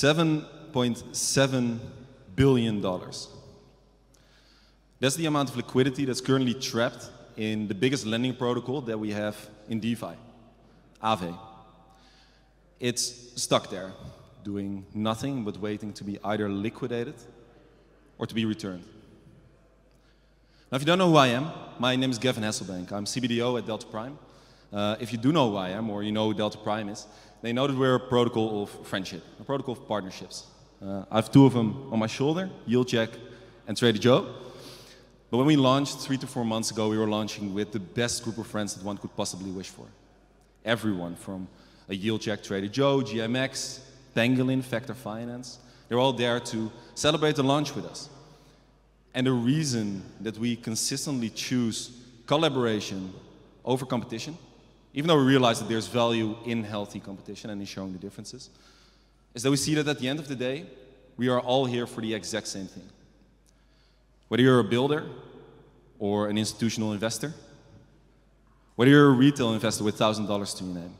$7.7 billion. That's the amount of liquidity that's currently trapped in the biggest lending protocol that we have in DeFi, Aave. It's stuck there, doing nothing but waiting to be either liquidated or to be returned. Now, if you don't know who I am, my name is Gavin Hasselbaink. I'm CBDO at Delta Prime. Uh, if you do know who I am, or you know who Delta Prime is, they know that we're a protocol of friendship, a protocol of partnerships. Uh, I have two of them on my shoulder, Yield Yak and Trader Joe. But when we launched three to four months ago, we were launching with the best group of friends that one could possibly wish for. Everyone from a Yield Yak, Trader Joe, GMX, Pangolin, Vector Finance, they're all there to celebrate the launch with us. And the reason that we consistently choose collaboration over competition, even though we realize that there's value in healthy competition and in showing the differences, is that we see that at the end of the day, we are all here for the exact same thing. Whether you're a builder or an institutional investor, whether you're a retail investor with $1,000 to your name,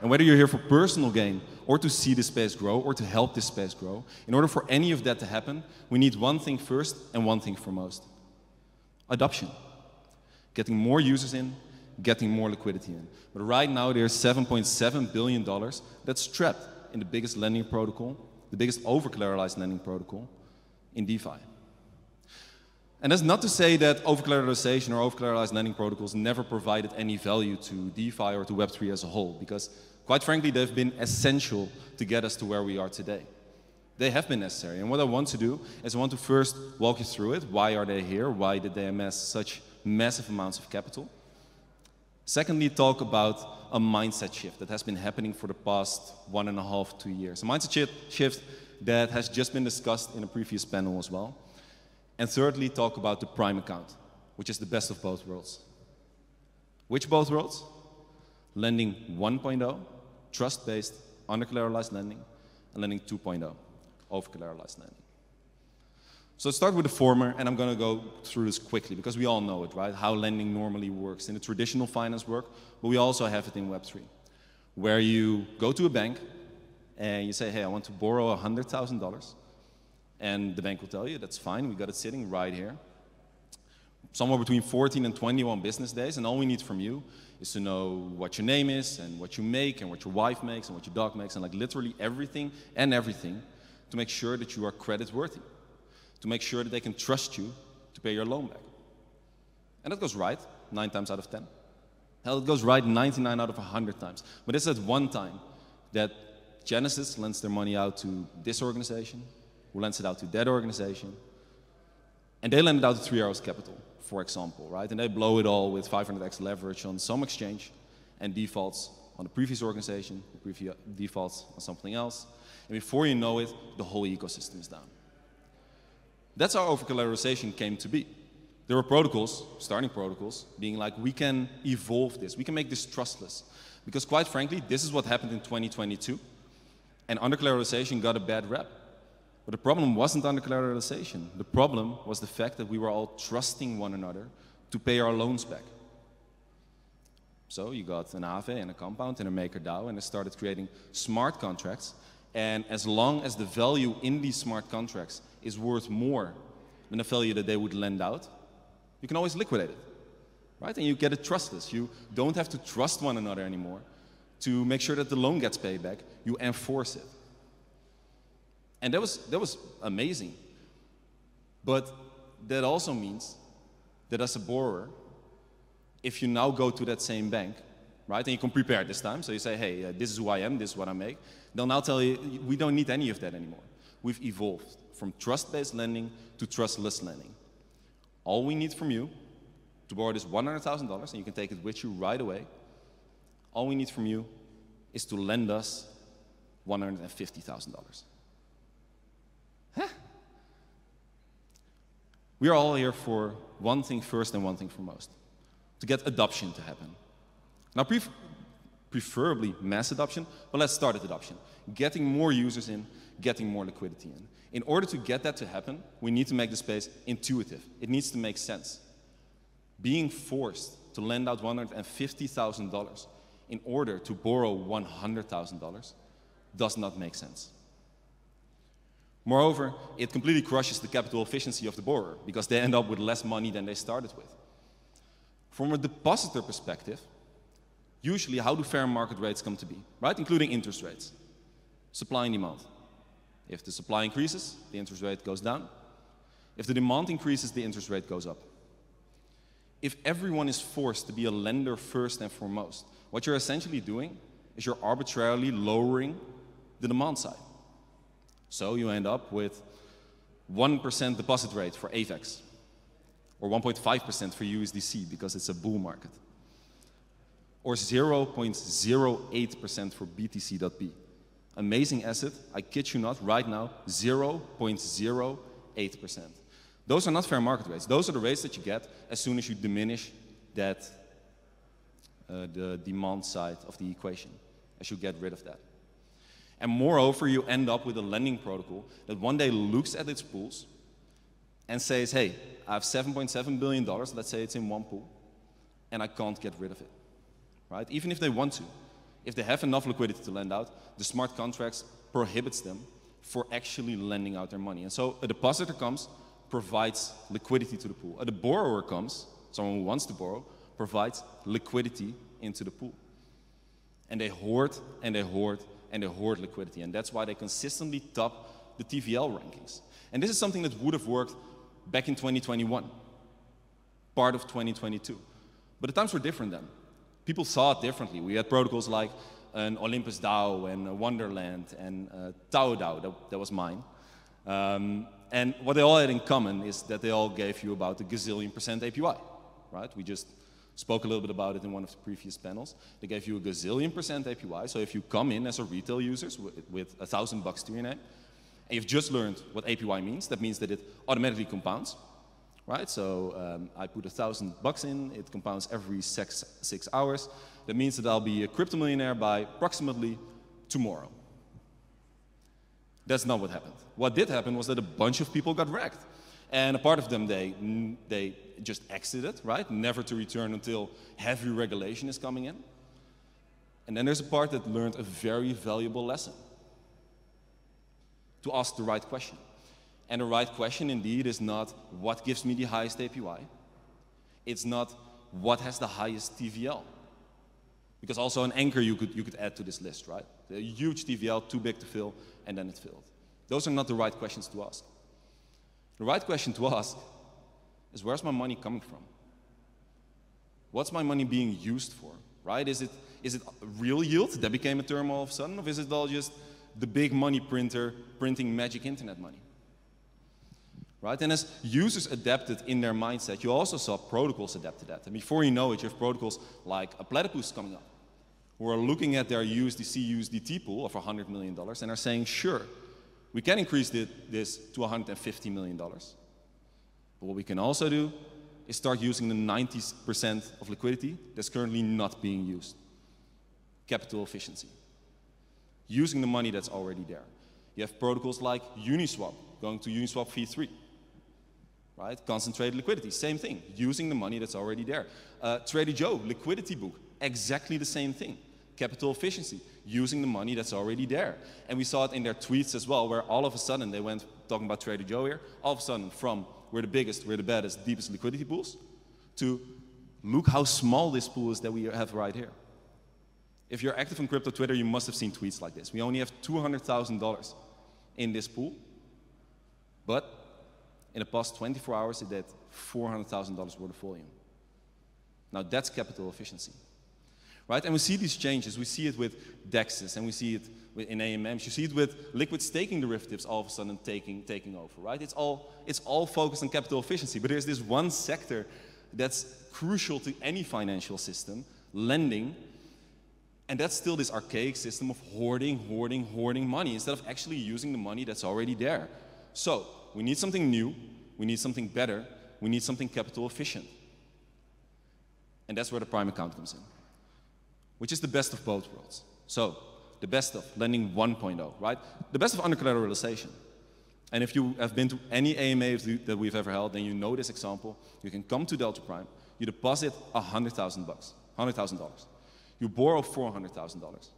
and whether you're here for personal gain or to see the space grow or to help this space grow, in order for any of that to happen, we need one thing first and one thing foremost adoption. Getting more users in, getting more liquidity in. But right now, there's $7.7 billion that's trapped in the biggest lending protocol, the biggest over collateralized lending protocol in DeFi. And that's not to say that over-collateralization or over-collateralized lending protocols never provided any value to DeFi or to Web3 as a whole, because quite frankly, they've been essential to get us to where we are today. They have been necessary. And what I want to do is I want to first walk you through it. Why are they here? Why did they amass such massive amounts of capital? Secondly, talk about a mindset shift that has been happening for the past one and a half, two years. A mindset shift that has just been discussed in a previous panel as well. And thirdly, talk about the Prime account, which is the best of both worlds. Which both worlds? Lending 1.0, trust-based, under-collateralized lending, and lending 2.0, over-collateralized lending. So start with the former, and I'm going to go through this quickly because we all know it, right? How lending normally works in the traditional finance work, but we also have it in Web3, where you go to a bank and you say, hey, I want to borrow $100,000 and the bank will tell you, that's fine, we got it sitting right here. Somewhere between 14 and 21 business days, and all we need from you is to know what your name is, and what you make, and what your wife makes, and what your dog makes, and like literally everything and everything to make sure that you are credit worthy, to make sure that they can trust you to pay your loan back. And that goes right nine times out of 10. Hell, it goes right 99 out of 100 times. But it's that one time that Genesis lends their money out to this organization, who lends it out to that organization. And they lend it out to Three Arrows Capital, for example, right? And they blow it all with 500x leverage on some exchange and defaults on the previous organization, previous defaults on something else. And before you know it, the whole ecosystem is down. That's how over-collateralization came to be. There were protocols, starting protocols, being like, we can evolve this, we can make this trustless. Because quite frankly, this is what happened in 2022, and under-collateralization got a bad rep. But the problem wasn't under collateralization. The problem was the fact that we were all trusting one another to pay our loans back. So you got an Aave and a compound and a MakerDAO, and they started creating smart contracts. And as long as the value in these smart contracts is worth more than the value that they would lend out, you can always liquidate it, right? And you get it trustless. You don't have to trust one another anymore to make sure that the loan gets paid back. You enforce it. And that was, that was amazing. But that also means that as a borrower, if you now go to that same bank, right, and you can prepare this time, so you say, hey, uh, this is who I am, this is what I make, they'll now tell you, we don't need any of that anymore. We've evolved from trust-based lending to trustless lending. All we need from you to borrow this $100,000, and you can take it with you right away, all we need from you is to lend us $150,000. Huh? We are all here for one thing first and one thing foremost to get adoption to happen. Now, pref preferably mass adoption, but let's start at adoption. Getting more users in, getting more liquidity in. In order to get that to happen, we need to make the space intuitive. It needs to make sense. Being forced to lend out $150,000 in order to borrow $100,000 does not make sense. Moreover, it completely crushes the capital efficiency of the borrower because they end up with less money than they started with. From a depositor perspective, usually how do fair market rates come to be, right? Including interest rates, supply and demand. If the supply increases, the interest rate goes down. If the demand increases, the interest rate goes up. If everyone is forced to be a lender first and foremost, what you're essentially doing is you're arbitrarily lowering the demand side. So you end up with 1% deposit rate for AVAX, or 1.5% for USDC because it's a bull market, or 0.08% for BTC.B. Amazing asset, I kid you not, right now, 0.08%. Those are not fair market rates. Those are the rates that you get as soon as you diminish that, uh, the demand side of the equation, as you get rid of that. And moreover, you end up with a lending protocol that one day looks at its pools and says, hey, I have $7.7 billion, let's say it's in one pool, and I can't get rid of it. Right? Even if they want to. If they have enough liquidity to lend out, the smart contracts prohibits them for actually lending out their money. And so a depositor comes, provides liquidity to the pool. A borrower comes, someone who wants to borrow, provides liquidity into the pool. And they hoard and they hoard and they hoard liquidity. And that's why they consistently top the TVL rankings. And this is something that would have worked back in 2021, part of 2022. But the times were different then. People saw it differently. We had protocols like an Olympus DAO and Wonderland and uh, DAO, that, that was mine. Um, and what they all had in common is that they all gave you about a gazillion percent APY, right? We just spoke a little bit about it in one of the previous panels. They gave you a gazillion percent APY. So if you come in as a retail user with, a thousand bucks to your name, and you've just learned what APY means, that means that it automatically compounds, right? So um, I put a thousand bucks in, it compounds every six, six hours. That means that I'll be a crypto millionaire by approximately tomorrow. That's not what happened. What did happen was that a bunch of people got wrecked. And a part of them, they, they just exited, right? Never to return until heavy regulation is coming in. And then there's a part that learned a very valuable lesson to ask the right question. And the right question indeed is not what gives me the highest APY. It's not what has the highest TVL. Because also an anchor you could, you could add to this list, right? A huge TVL, too big to fill, and then it filled. Those are not the right questions to ask. The right question to ask is where's my money coming from? What's my money being used for? Right? Is it, is it real yield that became a term all of a sudden? Or is it all just the big money printer printing magic internet money? Right? And as users adapted in their mindset, you also saw protocols adapt to that. And before you know it, you have protocols like a platypus coming up, who are looking at their USDC USDT pool of $100 million and are saying, sure, we can increase this to $150 million. But what we can also do is start using the 90% of liquidity that's currently not being used. Capital efficiency. Using the money that's already there. You have protocols like Uniswap, going to Uniswap v3. Right? Concentrated liquidity, same thing. Using the money that's already there. Uh, Trader Joe, liquidity book, exactly the same thing capital efficiency, using the money that's already there. And we saw it in their tweets as well, where all of a sudden they went talking about Trader Joe here, all of a sudden from we're the biggest, we're the baddest, deepest liquidity pools, to look how small this pool is that we have right here. If you're active on crypto Twitter, you must have seen tweets like this. We only have $200,000 in this pool, but in the past 24 hours, it did $400,000 worth of volume. Now that's capital efficiency right? And we see these changes. We see it with DEXs and we see it in AMMs. You see it with liquid staking derivatives all of a sudden taking, taking over, right? It's all, it's all focused on capital efficiency. But there's this one sector that's crucial to any financial system, lending. And that's still this archaic system of hoarding, hoarding, hoarding money instead of actually using the money that's already there. So we need something new, we need something better, we need something capital efficient. And that's where the prime account comes in which is the best of both worlds. So, the best of lending 1.0, right? The best of under collateralization. And if you have been to any AMA that we've ever held, then you know this example. You can come to Delta Prime, you deposit 100,000 bucks, $100,000. You borrow $400,000.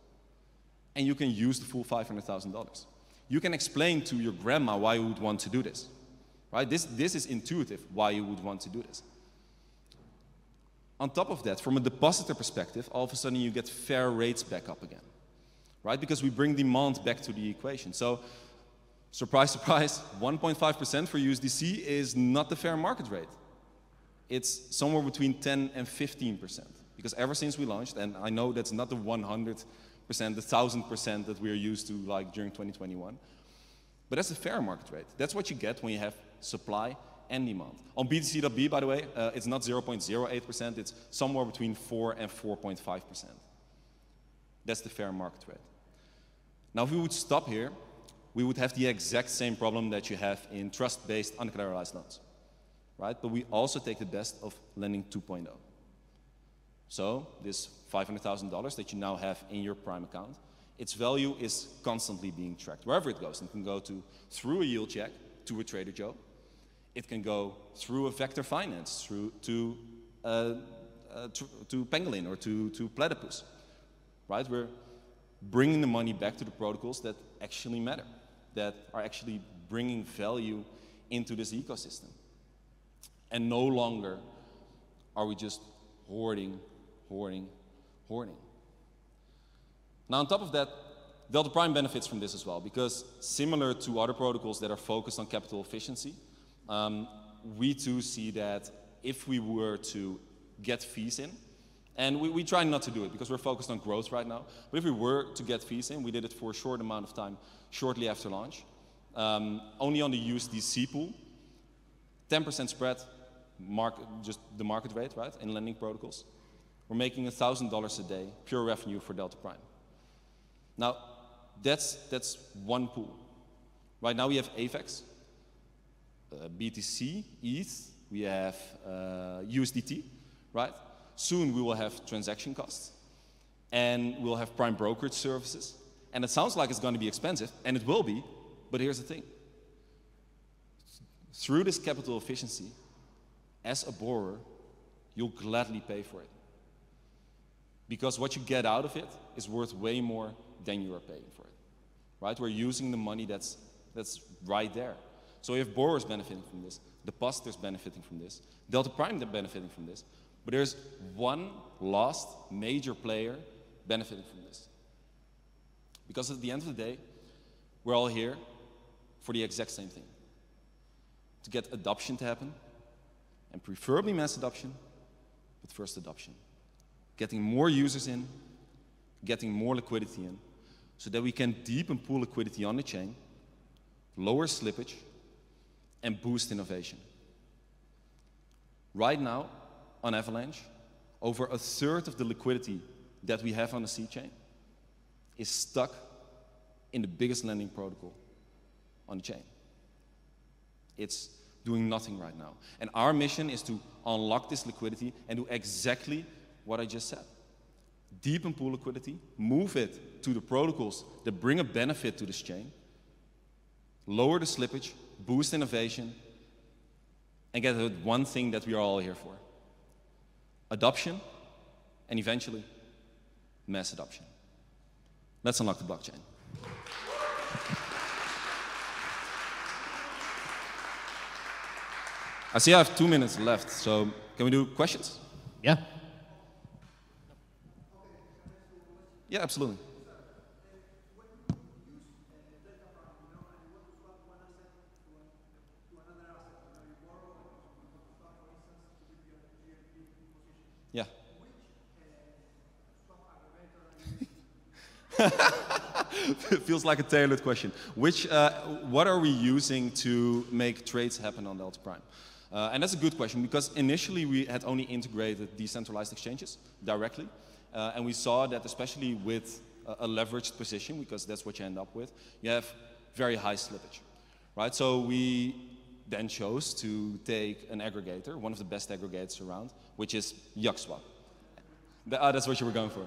And you can use the full $500,000. You can explain to your grandma why you would want to do this. Right? This, this is intuitive why you would want to do this. On top of that, from a depositor perspective, all of a sudden you get fair rates back up again. Right? Because we bring demand back to the equation. So, surprise, surprise, 1.5% for USDC is not the fair market rate. It's somewhere between 10 and 15%. Because ever since we launched, and I know that's not the 100%, the 1000% that we're used to like during 2021, but that's the fair market rate. That's what you get when you have supply and demand. On BTC.B, by the way, uh, it's not 0.08%, it's somewhere between 4 and 4.5%. That's the fair market rate. Now, if we would stop here, we would have the exact same problem that you have in trust-based uncollateralized loans, right? But we also take the best of lending 2.0. So this $500,000 that you now have in your Prime account, its value is constantly being tracked wherever it goes. It can go to through a Yield Yak to a Trader Joe, it can go through a vector finance, through to, uh, uh, to, to, Pangolin or to, to Platypus, right? We're bringing the money back to the protocols that actually matter, that are actually bringing value into this ecosystem. And no longer are we just hoarding, hoarding, hoarding. Now, on top of that, Delta Prime benefits from this as well, because similar to other protocols that are focused on capital efficiency, um, we too see that if we were to get fees in, and we, we try not to do it because we're focused on growth right now, but if we were to get fees in, we did it for a short amount of time shortly after launch, um, only on the USDC pool, 10% spread, market, just the market rate, right, in lending protocols. We're making $1,000 a day, pure revenue for Delta Prime. Now, that's, that's one pool. Right now we have AVAX, uh, BTC, ETH, we have uh, USDT, right? Soon we will have transaction costs, and we'll have prime brokerage services. And it sounds like it's going to be expensive, and it will be, but here's the thing. Through this capital efficiency, as a borrower, you'll gladly pay for it. Because what you get out of it is worth way more than you are paying for it. Right? We're using the money that's, that's right there. So you have borrowers benefiting from this, depositors benefiting from this, Delta Prime benefiting from this, but there's one last major player benefiting from this. Because at the end of the day, we're all here for the exact same thing. To get adoption to happen, and preferably mass adoption, but first adoption. Getting more users in, getting more liquidity in, so that we can deepen pool liquidity on the chain, lower slippage, and boost innovation. Right now, on Avalanche, over a third of the liquidity that we have on the C chain is stuck in the biggest lending protocol on the chain. It's doing nothing right now. And our mission is to unlock this liquidity and do exactly what I just said. Deepen pool liquidity, move it to the protocols that bring a benefit to this chain, lower the slippage, boost innovation, and get one thing that we are all here for adoption, and eventually, mass adoption. Let's unlock the blockchain. I see I have two minutes left, so can we do questions? Yeah. Yeah, absolutely. Yeah. It feels like a tailored question. Which, uh, what are we using to make trades happen on Delta Prime? Uh, and that's a good question because initially we had only integrated decentralized exchanges directly. Uh, and we saw that especially with a, a, leveraged position, because that's what you end up with, you have very high slippage. Right? So we then chose to take an aggregator, one of the best aggregators around, which is YakSwap. Uh, that's what you were going for.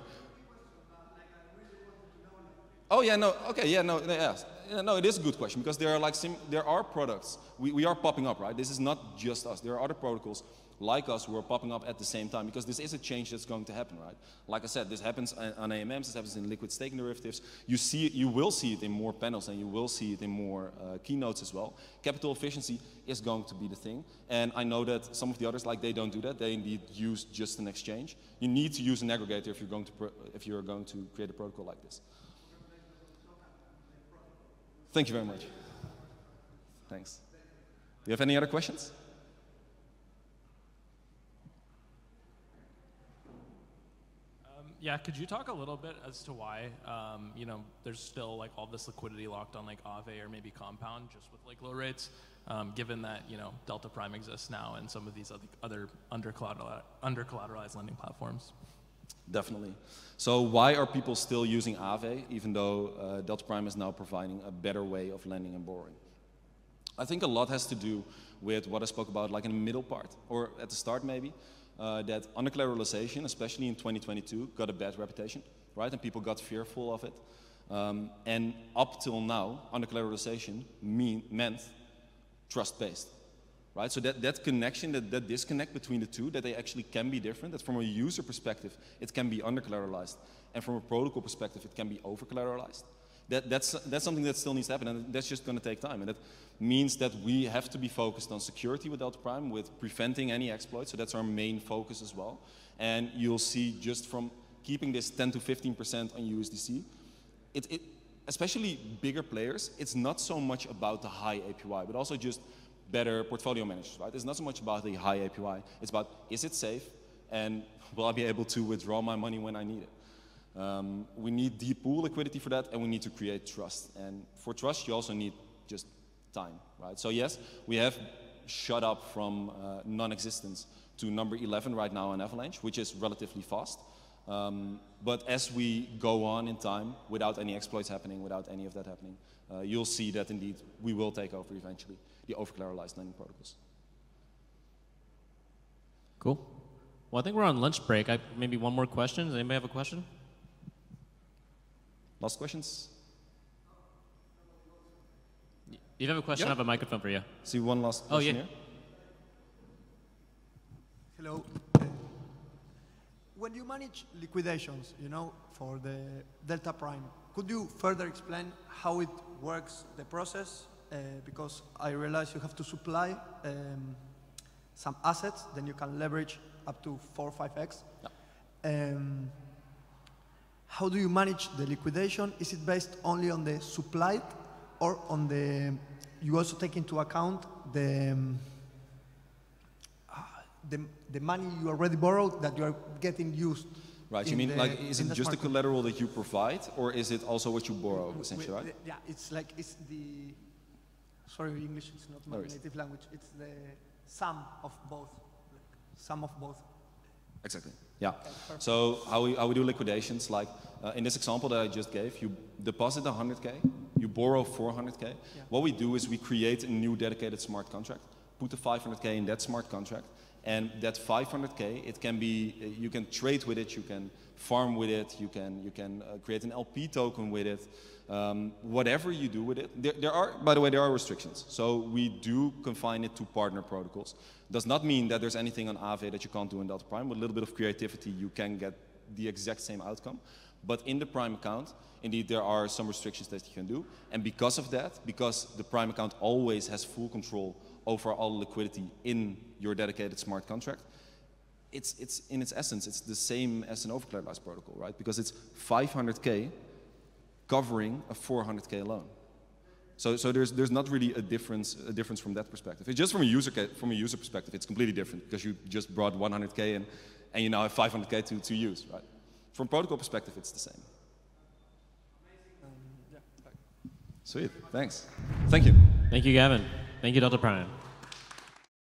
Oh yeah, no, okay, yeah, no, yes. no, it is a good question because there are like there are products we, we are popping up, right? This is not just us. There are other protocols like us who are popping up at the same time because this is a change that's going to happen, right? Like I said, this happens on AMMs, this happens in liquid staking derivatives. You see, it, you will see it in more panels and you will see it in more uh, keynotes as well. Capital efficiency is going to be the thing, and I know that some of the others, like they don't do that. They indeed use just an exchange. You need to use an aggregator if you're going to if you're going to create a protocol like this. Thank you very much. Thanks. Do you have any other questions? Yeah, could you talk a little bit as to why, um, you know, there's still like all this liquidity locked on like Aave or maybe Compound just with like low rates, um, given that, you know, Delta Prime exists now and some of these other, other under, collateralized, under collateralized lending platforms? Definitely. So why are people still using Aave, even though uh, Delta Prime is now providing a better way of lending and borrowing? I think a lot has to do with what I spoke about, like in the middle part, or at the start maybe, uh, that under collateralization, especially in 2022, got a bad reputation, right? And people got fearful of it. Um, and up till now, under collateralization mean, meant trust-based, right? So that, that connection, that, that disconnect between the two, that they actually can be different, that from a user perspective, it can be under collateralized, and from a protocol perspective, it can be over collateralized. That, that's, that's something that still needs to happen, and that's just going to take time. And that means that we have to be focused on security with Delta Prime, with preventing any exploits. So that's our main focus as well. And you'll see just from keeping this 10 to 15% on USDC, it, it, especially bigger players, it's not so much about the high APY, but also just better portfolio managers, right? It's not so much about the high APY. It's about, is it safe? And will I be able to withdraw my money when I need it? Um, we need deep pool liquidity for that, and we need to create trust. And for trust, you also need just time, right? So yes, we have shot up from uh, non-existence to number 11 right now on Avalanche, which is relatively fast. Um, but as we go on in time, without any exploits happening, without any of that happening, uh, you'll see that indeed we will take over eventually the over-collateralized lending protocols. Cool. Well, I think we're on lunch break. I, maybe one more question. Does anybody have a question? Last questions? If you have a question, I have a microphone for you. See one last question oh, yeah. here. Hello. When you manage liquidations, you know, for the Delta Prime, could you further explain how it works, the process? Uh, because I realize you have to supply um, some assets, then you can leverage up to 4 or 5x. Yeah. Um, how do you manage the liquidation? Is it based only on the supply or on the you also take into account the, um, uh, the, the money you already borrowed that you are getting used. Right. You mean the, like is it just the collateral that you provide, or is it also what you borrow, essentially, right? Yeah, it's like it's the. Sorry, English is not my no native language. It's the sum of both, like sum of both. Exactly. Yeah. Okay, so how we, how we do liquidations, like uh, in this example that I just gave, you deposit 100k, you borrow 400k. Yeah. What we do is we create a new dedicated smart contract, put the 500k in that smart contract, and that 500k, it can be, you can trade with it, you can farm with it, you can, you can uh, create an LP token with it, um, whatever you do with it. There, there, are, by the way, there are restrictions. So we do confine it to partner protocols. Does not mean that there's anything on Aave that you can't do in Delta Prime. With a little bit of creativity, you can get the exact same outcome. But in the Prime account, indeed, there are some restrictions that you can do. And because of that, because the Prime account always has full control over all liquidity in your dedicated smart contract, it's, it's in its essence, it's the same as an overcollateralized protocol, right? Because it's 500K covering a 400K loan. So, so there's, there's not really a difference, a difference from that perspective. It's just from a user, from a user perspective, it's completely different because you just brought 100K in and you now have 500K to, to use, right? From protocol perspective, it's the same. Um, Sweet, thanks. Thank you. Thank you, Gavin. Thank you, Dr. Prime.